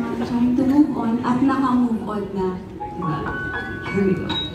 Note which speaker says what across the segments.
Speaker 1: trying to move on at naka-move on na. Diba? Here we go.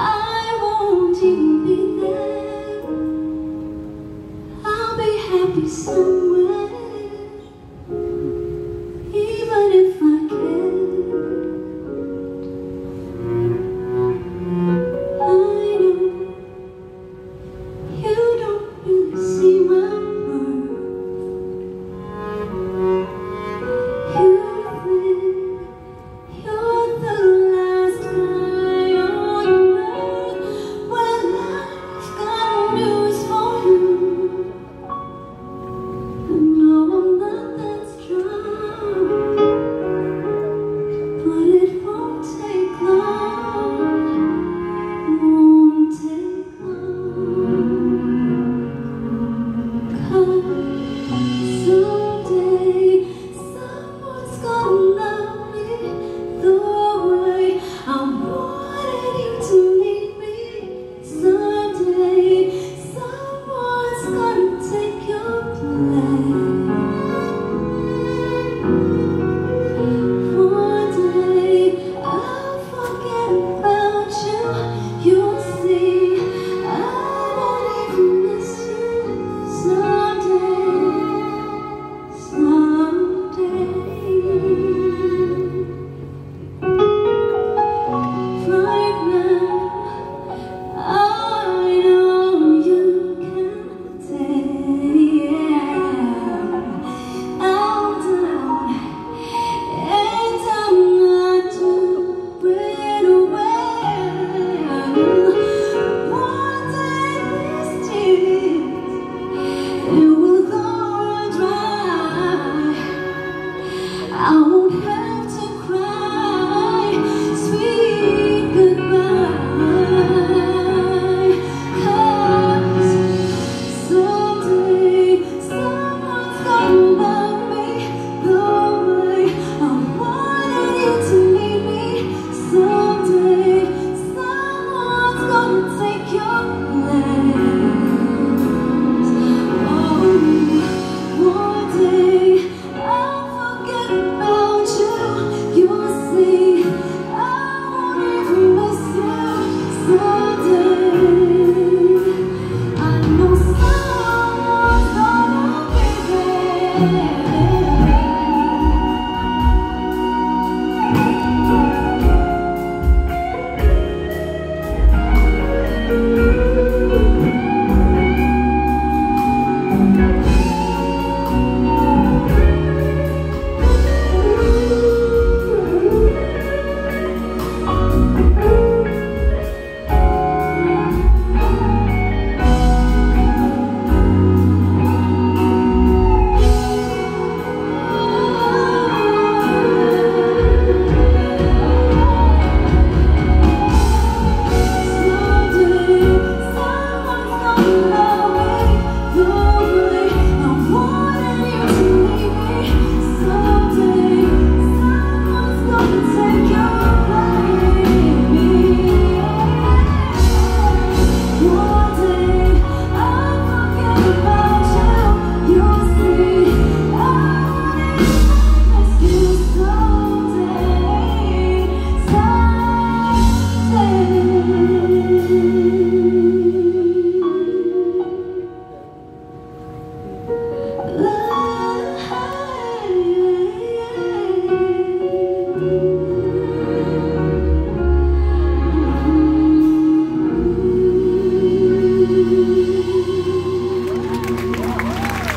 Speaker 1: I won't even be there I'll be happy someday you Yeah.